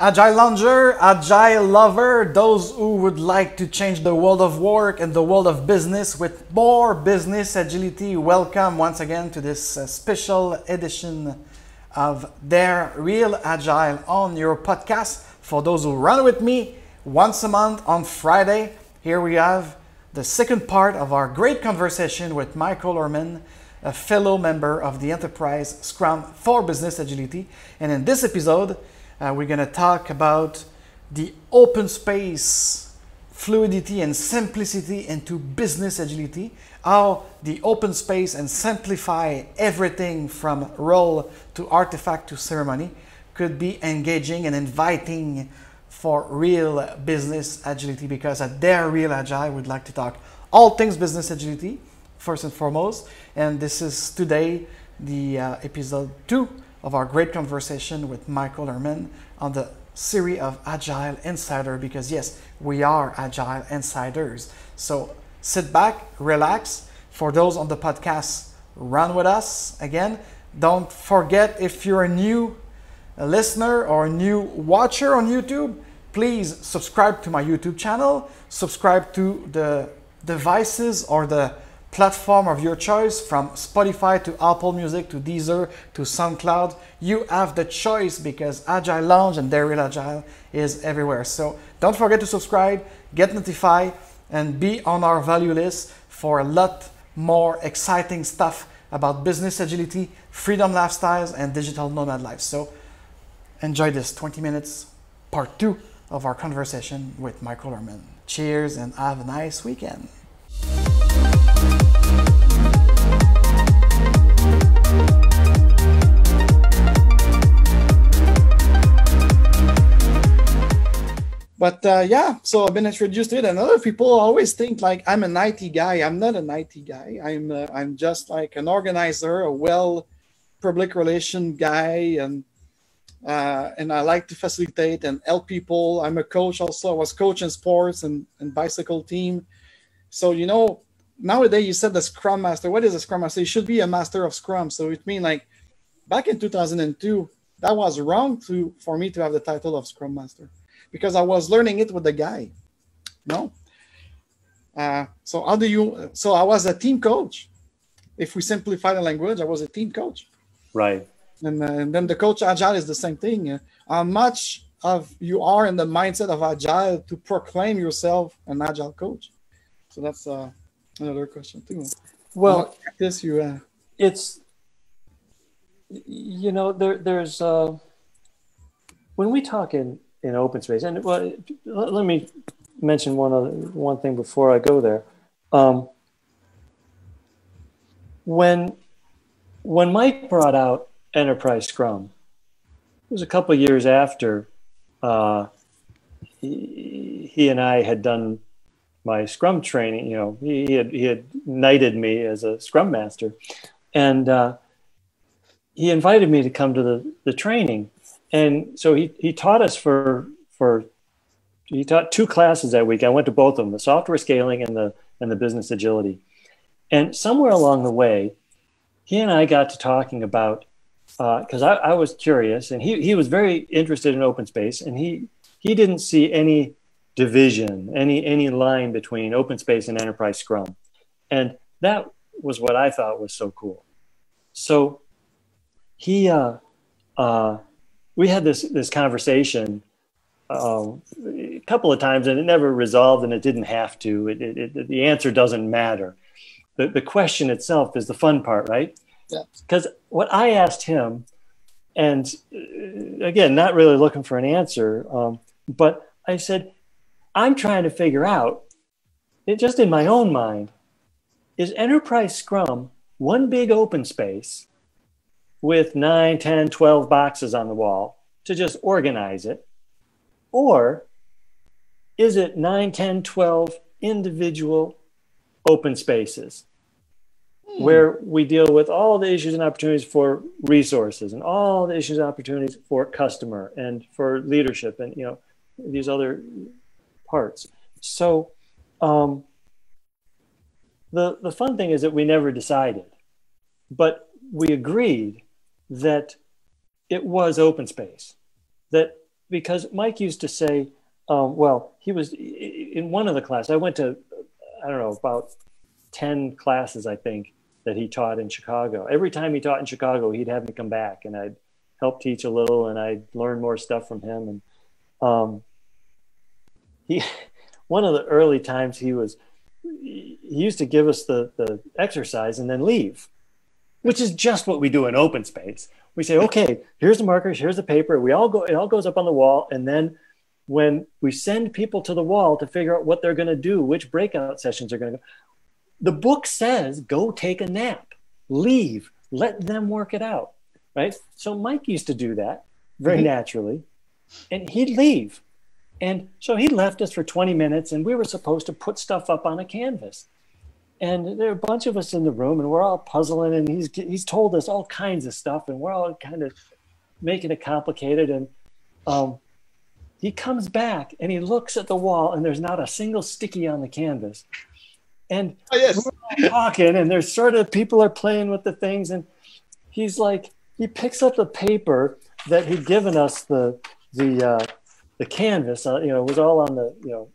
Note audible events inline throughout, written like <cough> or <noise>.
Agile Launcher, Agile Lover, those who would like to change the world of work and the world of business with more business agility, welcome once again to this uh, special edition of Dare Real Agile on your podcast. For those who run with me once a month on Friday, here we have the second part of our great conversation with Michael Herman, a fellow member of the Enterprise Scrum for Business Agility. And in this episode, uh, we're going to talk about the open space fluidity and simplicity into business agility, how the open space and simplify everything from role to artifact to ceremony could be engaging and inviting for real business agility because at Dare Real Agile we'd like to talk all things business agility first and foremost. And this is today the uh, episode two of our great conversation with Michael Herman on the series of Agile Insider because, yes, we are Agile Insiders. So sit back, relax. For those on the podcast, run with us. Again, don't forget if you're a new listener or a new watcher on YouTube, please subscribe to my YouTube channel, subscribe to the devices or the platform of your choice from Spotify to Apple Music to Deezer to SoundCloud. You have the choice because Agile Lounge and Real Agile is everywhere. So don't forget to subscribe, get notified, and be on our value list for a lot more exciting stuff about business agility, freedom lifestyles, and digital nomad life. So enjoy this 20 minutes, part two of our conversation with Michael Herman. Cheers and have a nice weekend. But uh, yeah, so I've been introduced to it, and other people always think like I'm an IT guy. I'm not an IT guy. I'm uh, I'm just like an organizer, a well public relation guy, and uh, and I like to facilitate and help people. I'm a coach also. I was coach in sports and, and bicycle team. So you know, nowadays you said the Scrum Master. What is a Scrum Master? You should be a master of Scrum. So it means like back in 2002, that was wrong to for me to have the title of Scrum Master because I was learning it with the guy. No. Uh, so how do you? So I was a team coach. If we simplify the language, I was a team coach. Right. And, uh, and then the coach agile is the same thing. Uh, how much of you are in the mindset of agile to proclaim yourself an agile coach? So that's uh, another question too. Well, this you. Uh, it's you know there there's uh, when we talk in in open space. And well, let me mention one other one thing before I go there. Um, when when Mike brought out Enterprise Scrum, it was a couple years after uh, he, he, and I had done my Scrum training. You know, he, he had he had knighted me as a Scrum master, and uh, he invited me to come to the the training and so he, he taught us for for he taught two classes that week. I went to both of them, the software scaling and the and the business agility. And somewhere along the way, he and I got to talking about because uh, I, I was curious, and he he was very interested in open space, and he he didn't see any division, any any line between open space and enterprise Scrum, and that was what I thought was so cool. So he uh, uh, we had this this conversation um, a couple of times, and it never resolved, and it didn't have to. It, it, it, the answer doesn't matter. The the question itself is the fun part, right? Because what I asked him, and uh, again, not really looking for an answer, um, but I said, I'm trying to figure out, it, just in my own mind, is enterprise Scrum one big open space with 9, 10, 12 boxes on the wall to just organize it? Or is it 9, 10, 12 individual open spaces hmm. where we deal with all the issues and opportunities for resources and all the issues and opportunities for customer and for leadership and you know these other parts so um, the the fun thing is that we never decided but we agreed that it was open space, that because Mike used to say, um, well, he was in one of the classes. I went to, I don't know, about 10 classes, I think, that he taught in Chicago. Every time he taught in Chicago, he'd have me come back and I'd help teach a little and I'd learn more stuff from him. And um, he, <laughs> one of the early times he was, he used to give us the, the exercise and then leave, which is just what we do in open space. We say, okay, here's the markers, here's the paper. We all go, it all goes up on the wall. And then when we send people to the wall to figure out what they're going to do, which breakout sessions are going to go, the book says go take a nap, leave, let them work it out. Right. So Mike used to do that very mm-hmm. naturally, and he'd leave. And so he left us for 20 minutes, and we were supposed to put stuff up on a canvas. And there are a bunch of us in the room, and we're all puzzling, and he's he's told us all kinds of stuff, and we're all kind of making it complicated. And um, he comes back and he looks at the wall, and there's not a single sticky on the canvas. And oh, yes. we're all talking, and there's sort of people are playing with the things, and he's like, he picks up the paper that he'd given us the the uh, the canvas. Uh, you know, it was all on the you know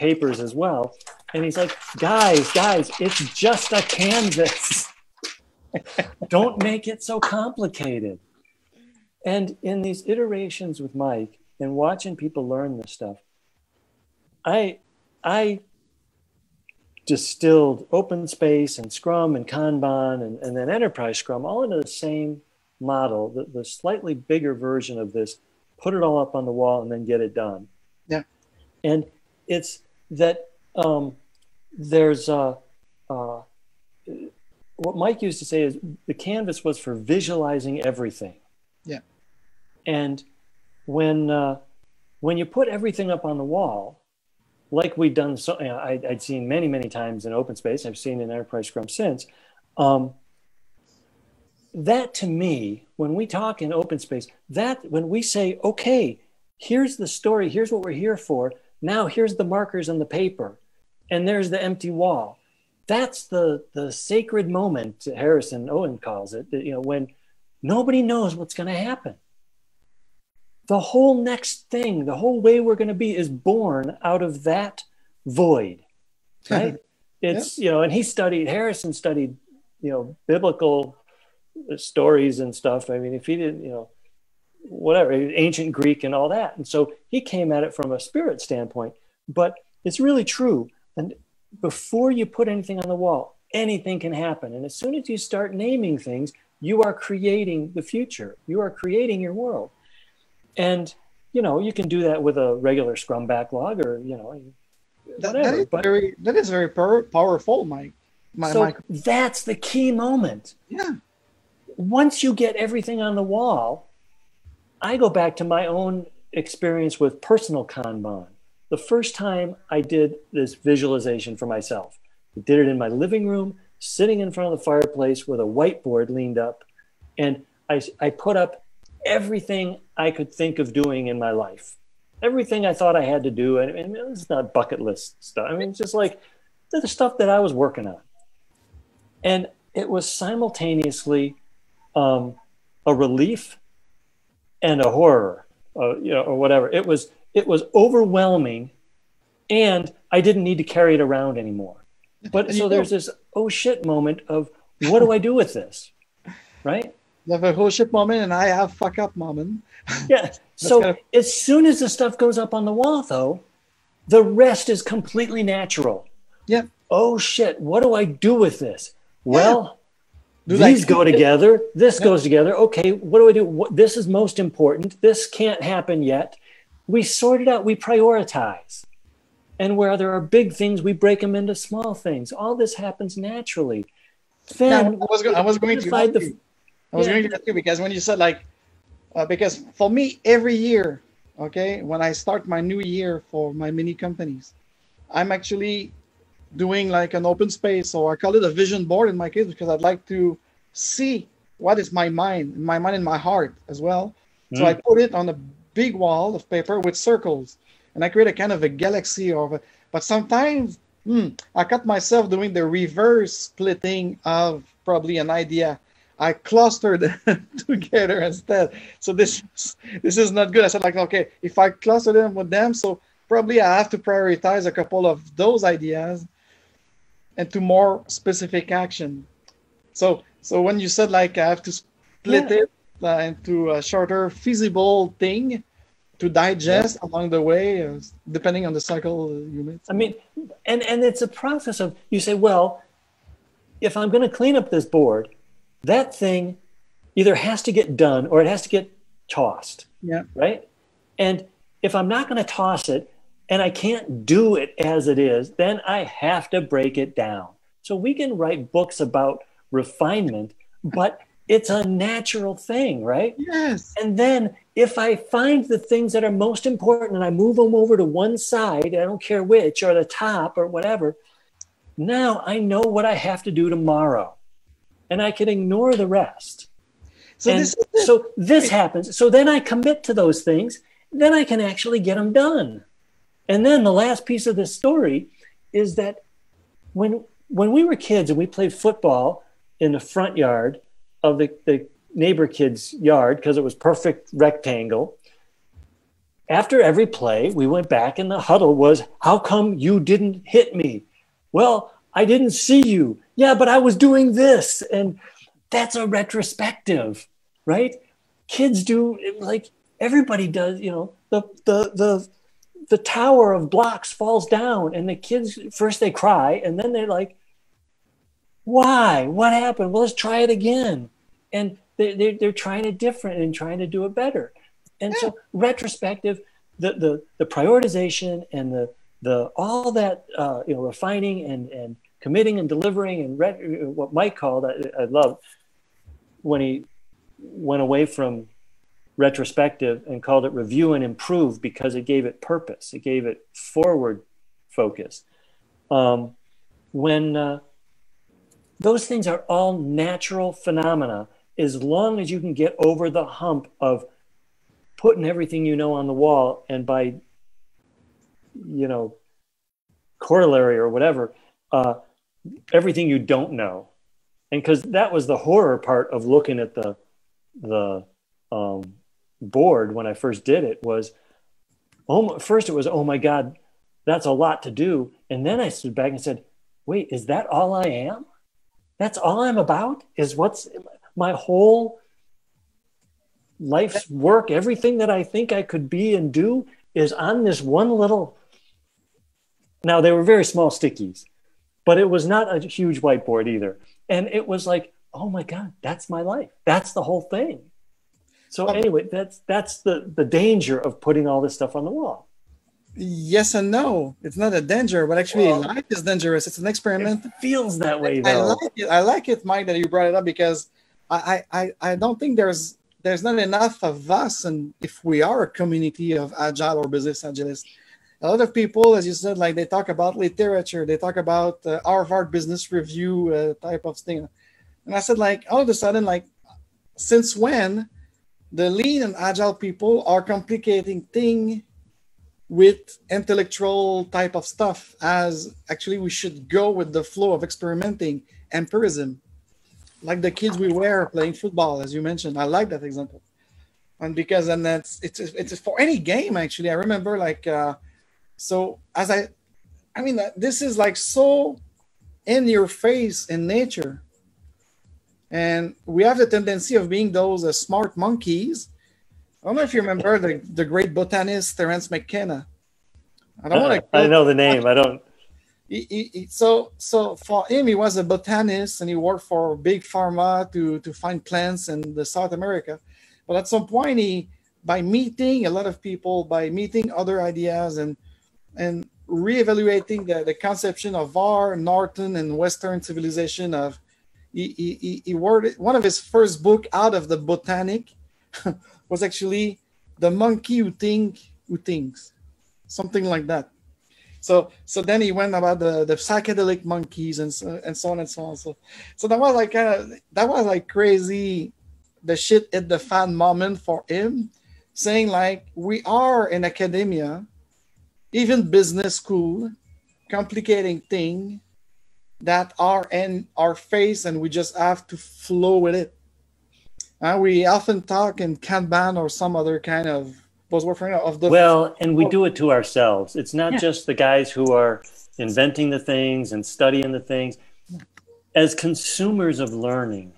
papers as well. And he's like, guys, guys, it's just a canvas. <laughs> Don't make it so complicated. And in these iterations with Mike and watching people learn this stuff, I I distilled open space and Scrum and Kanban and, and then enterprise Scrum all into the same model, the, the slightly bigger version of this, put it all up on the wall and then get it done. Yeah. And it's that um, there's uh, uh, what Mike used to say is the canvas was for visualizing everything. Yeah. And when uh, when you put everything up on the wall, like we've done, so you know, I, would seen many many times in open space. I've seen in Enterprise Scrum since. Um, that to me, when we talk in open space, that when we say, okay, here's the story, here's what we're here for. Now here's the markers on the paper, and there's the empty wall. That's the the sacred moment Harrison Owen calls it. You know when nobody knows what's going to happen. The whole next thing, the whole way we're going to be, is born out of that void, <laughs> right? it's you know, and he studied Harrison studied you know biblical stories and stuff. I mean, if he didn't, you know, whatever, ancient Greek and all that. And so he came at it from a spirit standpoint. But it's really true. And before you put anything on the wall, anything can happen. And as soon as you start naming things, you are creating the future. You are creating your world. And, you know, you can do that with a regular Scrum backlog or, you know, that, that, is but, very, that is very powerful, Mike. My, so my... that's the key moment. Yeah once you get everything on the wall, I go back to my own experience with personal Kanban. The first time I did this visualization for myself, I did it in my living room, sitting in front of the fireplace with a whiteboard leaned up. And I, I put up everything I could think of doing in my life, everything I thought I had to do. And, and it's not bucket list stuff. I mean, it's just like the stuff that I was working on. And it was simultaneously um, a relief and a horror, uh, you know, or whatever. It was it was overwhelming, and I didn't need to carry it around anymore. But so there's this oh shit moment of what do I do with this, right? You have a oh shit moment, and I have fuck up moment. Yeah. <laughs> so kind of... as soon as the stuff goes up on the wall, though, the rest is completely natural. Yeah. Oh shit! What do I do with this? Well, do These go together. This goes together. Okay, what do I do? What, this is most important. This can't happen yet. We sort it out. We prioritize. And where there are big things, we break them into small things. All this happens naturally. Then now, I was, go- I was going to the, you. I was yeah. going to ask you because when you said like, uh, because for me every year, okay, when I start my new year for my mini companies, I'm actually doing like an open space or I call it a vision board in my case because I'd like to see what is my mind, my mind and my heart as well. Mm. So I hmm. put it on a big wall of paper with circles and I create a kind of a galaxy of it. But sometimes hmm, I cut myself doing the reverse splitting of probably an idea. I clustered them <laughs> together instead. So this this is not good. I said like, okay, if I cluster them with them, so probably I have to prioritize a couple of those ideas and to more specific action. So so when you said like I have to split yeah. it uh, into a shorter, feasible thing to digest yeah. along the way, uh, depending on the cycle you made. I mean, and and it's a process of you say, well, if I'm going to clean up this board, that thing either has to get done or it has to get tossed. Yeah. Right. And if I'm not going to toss it and I can't do it as it is, then I have to break it down. So we can write books about refinement, but it's a natural thing, right? Yes. And then if I find the things that are most important and I move them over to one side, I don't care which, or the top or whatever, now I know what I have to do tomorrow and I can ignore the rest. So and this, so this happens. So then I commit to those things, then I can actually get them done. And then the last piece of this story is that when when we were kids and we played football in the front yard of the, the neighbor kid's yard because it was perfect rectangle. After every play, we went back and the huddle was, How come you didn't hit me? Well, I didn't see you. Yeah, but I was doing this. And that's a retrospective, right? Kids do like everybody does, you know, the the the the tower of blocks falls down and the kids first they cry and then they're like, why? What happened? Well, let's try it again. And they, they, they're trying it different and trying to do it better. And so retrospective, the, the, the prioritization and the, the all that uh, you know refining and and committing and delivering and re- what Mike called I, I love when he went away from retrospective and called it review and improve because it gave it purpose. It gave it forward focus. Um, when uh, those things are all natural phenomena as long as you can get over the hump of putting everything you know on the wall and by you know corollary or whatever uh, everything you don't know. And because that was the horror part of looking at the the um, board when i first did it was oh first it was oh my god that's a lot to do and then i stood back and said wait is that all i am that's all i'm about is what's my whole life's work, everything that I think I could be and do is on this one little. Now, they were very small stickies, but it was not a huge whiteboard either. And it was like, oh my God, that's my life. That's the whole thing. So anyway, that's that's the the danger of putting all this stuff on the wall. Yes and no. It's not a danger, but actually well, life is dangerous. It's an experiment. It feels that way though. I like it. I like it, Mike, that you brought it up because I, I, I don't think there's there's not enough of us, and if we are a community of agile or business agilists, a lot of people, as you said, like they talk about literature, they talk about uh, Harvard Business Review uh, type of thing, and I said like all of a sudden like since when the lean and agile people are complicating thing with intellectual type of stuff as actually we should go with the flow of experimenting empirism like the kids we were playing football, as you mentioned. I like that example, and because and that's it's it's for any game actually. I remember like uh, so as I, I mean this is like so in your face in nature, and we have the tendency of being those uh, smart monkeys. I don't know if you remember the, the great botanist Terence McKenna. I don't uh, want to. I know the name. I don't he, he, so so for him he was a botanist and he worked for big pharma to to find plants in the south america but at some point he by meeting a lot of people by meeting other ideas and and reevaluating the, the conception of our northern and western civilization of he, he, he worded one of his first book out of the botanic <laughs> was actually the monkey who think who thinks. Something like that. So so then he went about the the psychedelic monkeys and so and so on and so on. So so that was like kind of that was like crazy, the shit at the fan moment for him, saying like we are in academia, even business school, complicating thing that are in our face and we just have to flow with it. Uh, we often talk in Kanban or some other kind of buzzword of the. Well, and we do it to ourselves. It's not yeah. just the guys who are inventing the things and studying the things. As consumers of learning,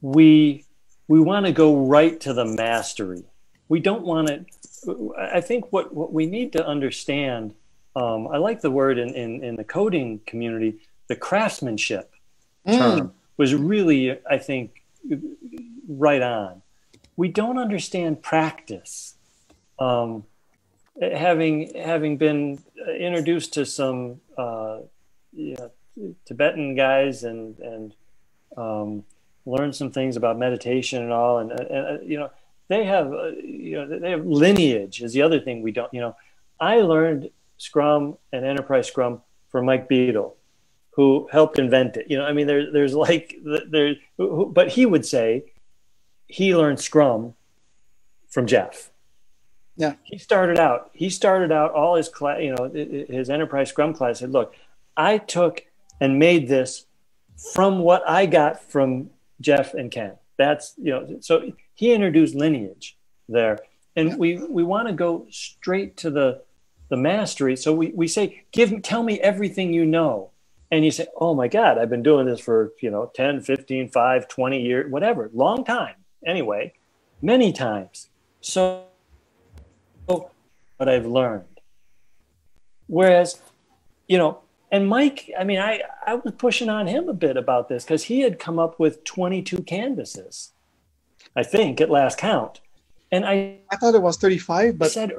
we we want to go right to the mastery. We don't want to. I think what what we need to understand. Um, I like the word in, in in the coding community. The craftsmanship mm. term was really, I think, right on. We don't understand practice. Um, having having been introduced to some uh, you know, Tibetan guys and and um, learned some things about meditation and all, and, and uh, you know they have uh, you know they have lineage is the other thing we don't you know. I learned Scrum and Enterprise Scrum for Mike Beedle, who helped invent it. You know, I mean, there, there's like there, but he would say he learned Scrum from Jeff. Yeah, he started out. He started out all his class. You know, his enterprise Scrum class said, "Look, I took and made this from what I got from Jeff and Ken. That's you know." So he introduced lineage there, and we we want to go straight to the the mastery. So we we say, "Give tell me everything you know." and you say oh my god i've been doing this for you know 10 15 5 20 years whatever long time. Anyway many times. So what i've learned. Whereas you know and mike i mean i i was pushing on him a bit about this because he had come up with 22 canvases i think at last count. And i i thought it was 35 but said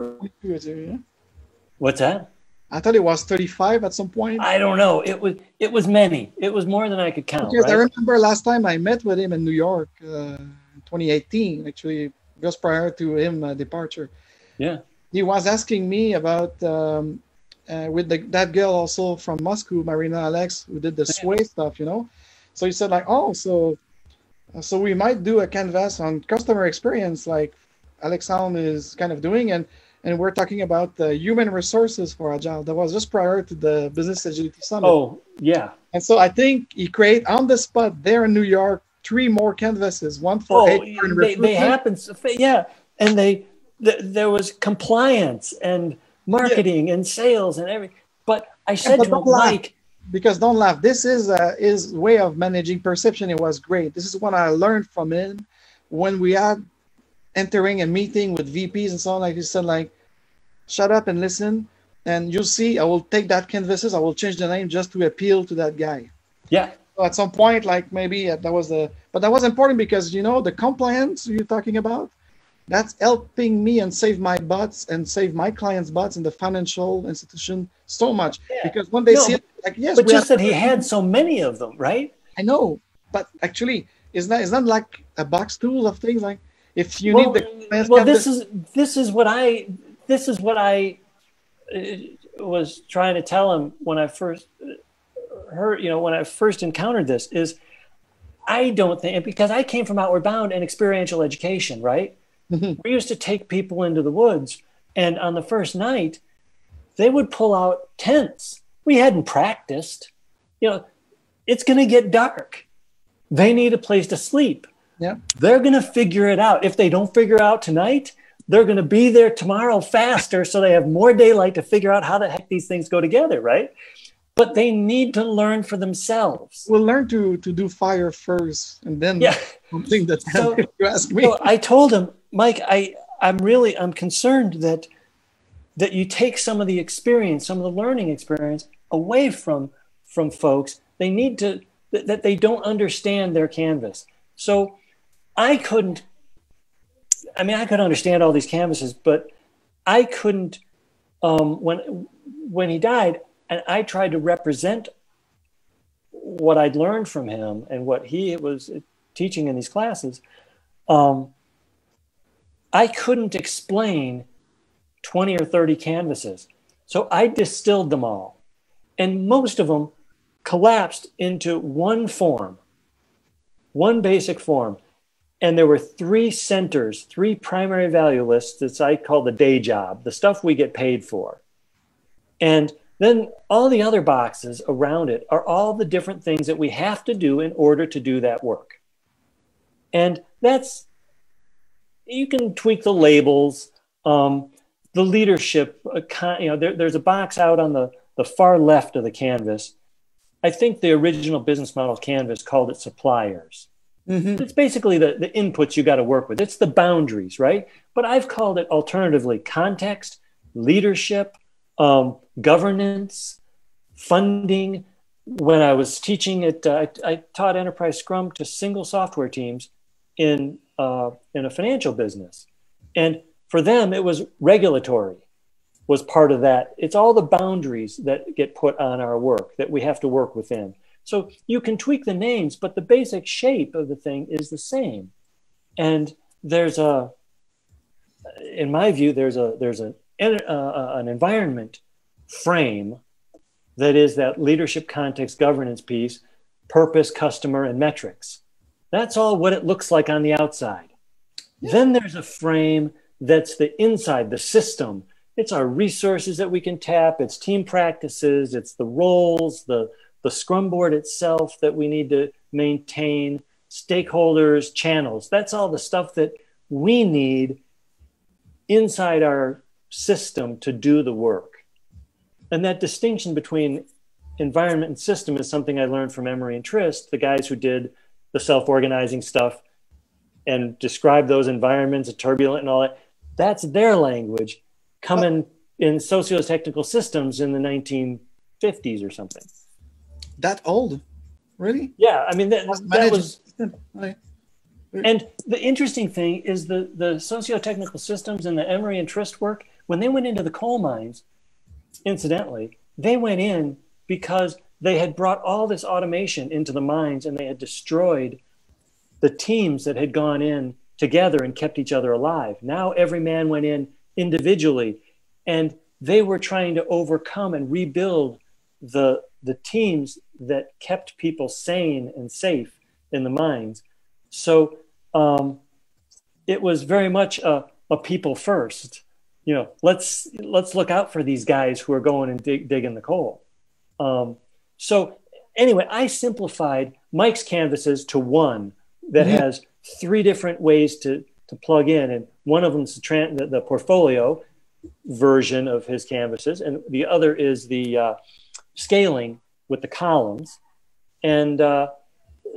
what's that I thought it was 35 at some point. I don't know. It was it was many. It was more than I could count. Because right? I remember last time I met with him in New York, uh, 2018, actually just prior to him uh, departure. Yeah. He was asking me about um, uh, with the, that girl also from Moscow, Marina Alex, who did the sway stuff, you know. So he said like, oh, so so we might do a canvas on customer experience, like Alexandre is kind of doing, and and we're talking about the human resources for agile that was just prior to the business agility summit. Oh yeah. And so i think he created on the spot there in new york three more canvases one for oh, they, they happen yeah. And they th- there was compliance and marketing yeah. and sales and everything but i said yeah, but to him mike because don't laugh. This is uh, his way of managing perception. It was great. This is what i learned from him when we had entering a meeting with VPs and so on, like you said, like shut up and listen, and you'll see. I will take that canvases. I will change the name just to appeal to that guy. Yeah. So at some point, like maybe that was the, but that was important because you know the compliance you're talking about, that's helping me and save my butts and save my clients' butts in the financial institution so much yeah. because when they no, see it, like yes, but just that he had so many of them, right? I know, but actually, is that is that like a box tool of things like if you well, need the well this is this is what i this is what i uh, was trying to tell him when i first uh, heard you know when i first encountered this is i don't think because i came from outward bound and experiential education right? Mm-hmm. we used to take people into the woods and on the first night they would pull out tents. We hadn't practiced. You know it's going to get dark. They need a place to sleep yeah. They're going to figure it out. If they don't figure out tonight, they're going to be there tomorrow faster so they have more daylight to figure out how the heck these things go together, right? But they need to learn for themselves. We'll learn to to do fire first and then yeah. something that so, <laughs> you ask me. So I told him, Mike, I I'm really I'm concerned that that you take some of the experience, some of the learning experience away from from folks. They need to that they don't understand their canvas. So I couldn't. I mean, I could understand all these canvases, but I couldn't. Um, when when he died, and I tried to represent what I'd learned from him and what he was teaching in these classes, um, I couldn't explain 20 or 30 canvases. So I distilled them all. And most of them collapsed into one form, one basic form and there were three centers, three primary value lists that I call the day job, the stuff we get paid for. And then all the other boxes around it are all the different things that we have to do in order to do that work. And that's you can tweak the labels. Um, the leadership, uh, you know, there, there's a box out on the, the far left of the canvas. I think the original business model canvas called it suppliers. Mm-hmm. It's basically the, the inputs you got to work with. It's the boundaries, right? But I've called it alternatively context, leadership, um, governance, funding. When I was teaching it, uh, I, I, taught enterprise Scrum to single software teams in uh, in a financial business, and for them it was regulatory was part of that. It's all the boundaries that get put on our work that we have to work within. So you can tweak the names, but the basic shape of the thing is the same. And there's a, in my view, there's a there's a, uh, an environment frame that is that leadership context governance piece, purpose, customer, and metrics. That's all what it looks like on the outside. Yeah. Then there's a frame that's the inside, the system. It's our resources that we can tap, it's team practices, it's the roles, the the scrum board itself that we need to maintain, stakeholders, channels. That's all the stuff that we need inside our system to do the work. And that distinction between environment and system is something I learned from Emery and Trist, the guys who did the self organizing stuff and described those environments, turbulent and all that. That's their language coming in socio-technical systems in the 1950s or something that old, really? Yeah, I mean that, that was. And the interesting thing is the the socio-technical systems and the Emery and Trist work when they went into the coal mines. Incidentally, they went in because they had brought all this automation into the mines and they had destroyed the teams that had gone in together and kept each other alive. Now every man went in individually and they were trying to overcome and rebuild the the teams that kept people sane and safe in the mines. So um, it was very much a, a people first. You know, let's let's look out for these guys who are going and dig, digging the coal. Um, so anyway, I simplified Mike's canvases to one that mm-hmm. has three different ways to to plug in, and one of them is the, the, the portfolio version of his canvases, and the other is the uh, scaling with the columns. And uh,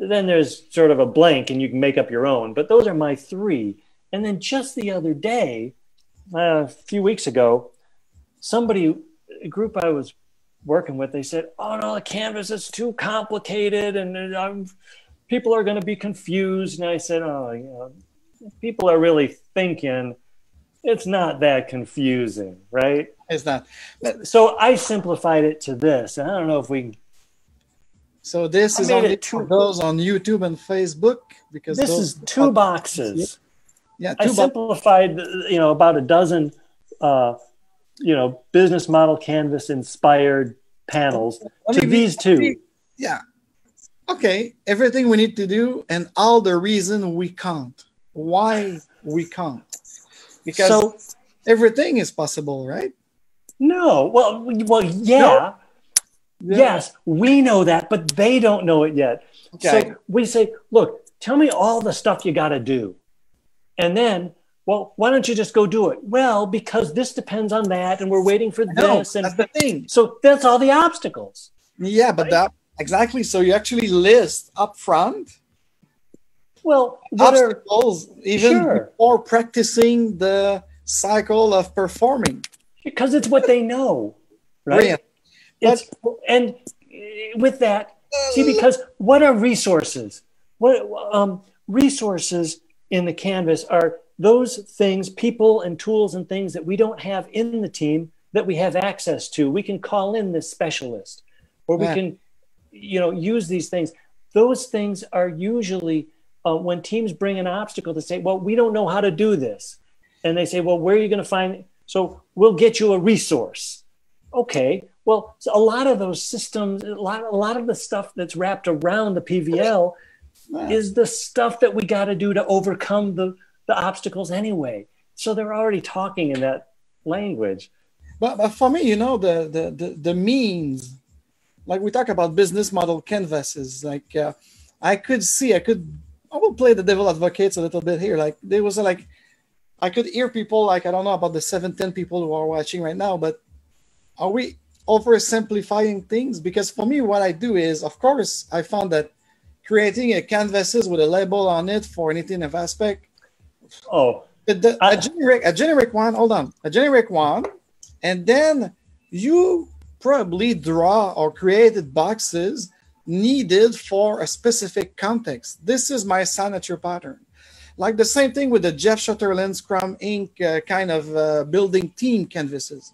then there's sort of a blank and you can make up your own. But those are my three. And then just the other day, uh, a few weeks ago, somebody, a group I was working with, they said, "Oh no, the canvas is too complicated, and I'm, people are going to be confused." And I said, "Oh, you know, people are really thinking it's not that confusing, right?" It's not. So I simplified it to this. And I don't know if we. So this I is only two, those on YouTube and Facebook because this is two boxes. Yeah, I simplified, you know, about a dozen, uh, you know, business model canvas inspired panels to these two. Yeah. Okay. Everything we need to do and all the reason we can't. Why we can't. Because so, everything is possible, right? No. Well, well, yeah. No? yeah. Yes, we know that, but they don't know it yet. Okay. So we say, look, tell me all the stuff you got to do. And then, well, why don't you just go do it? Well, because this depends on that, and we're waiting for no, this. And that's the thing. So that's all the obstacles. Yeah, but right? that exactly. So you actually list up front. Well, obstacles are, even sure. before practicing the cycle of performing because it's what they know, right? It's, and with that, see, because what are resources? What um, resources in the canvas are those things, people and tools and things that we don't have in the team that we have access to. We can call in this specialist, or we yeah. can, you know, use these things. Those things are usually uh, when teams bring an obstacle to say, "Well, we don't know how to do this," and they say, "Well, where are you going to find?" So we'll get you a resource. Okay. Well, so a lot of those systems, a lot, a lot of the stuff that's wrapped around the PVL is the stuff that we got to do to overcome the, the obstacles anyway. So they're already talking in that language. But, but for me, you know, the, the, the, the means, like we talk about business model canvases, like uh, I could see, I could I will play the devil advocates a little bit here. Like there was a, like I could hear people like I don't know about the seven ten people who are watching right now, but are we oversimplifying things? Because for me, what I do is, of course, I found that creating a canvases with a label on it for anything of aspect. Oh, the, the, I, a generic a generic one. Hold on, a generic one, and then you probably draw or created boxes needed for a specific context. This is my signature pattern. Like the same thing with the Jeff Sutherland Scrum Inc. Uh, kind of uh, building team canvases,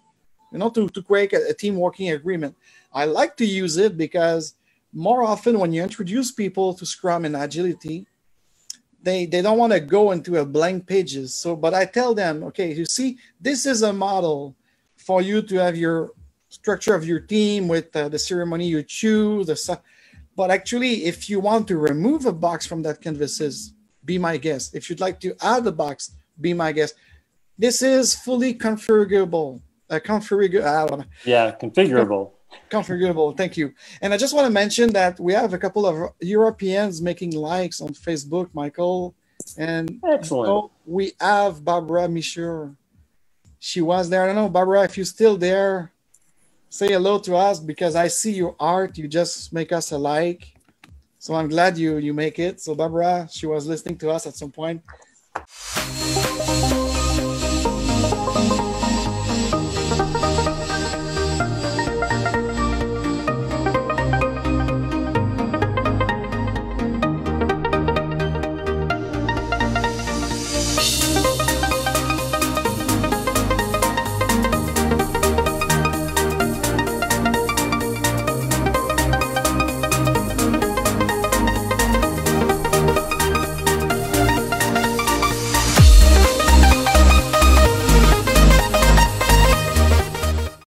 you know, to, to create a, a team working agreement. I like to use it because more often when you introduce people to Scrum and Agility, they, they don't want to go into a blank pages. So, but I tell them, okay, you see, this is a model for you to have your structure of your team with uh, the ceremony you choose, the stuff. but actually, if you want to remove a box from that canvases, be my guest. If you'd like to add the box, be my guest. This is fully configurable. Uh, configurable. Yeah, configurable. <laughs> Configurable. Thank you. And I just want to mention that we have a couple of Europeans making likes on Facebook, Michael. And excellent. We have Barbara Michur. She was there. I don't know, Barbara, if you're still there, say hello to us because I see your art. You just make us a like. So I'm glad you you make it. So Barbara, she was listening to us at some point.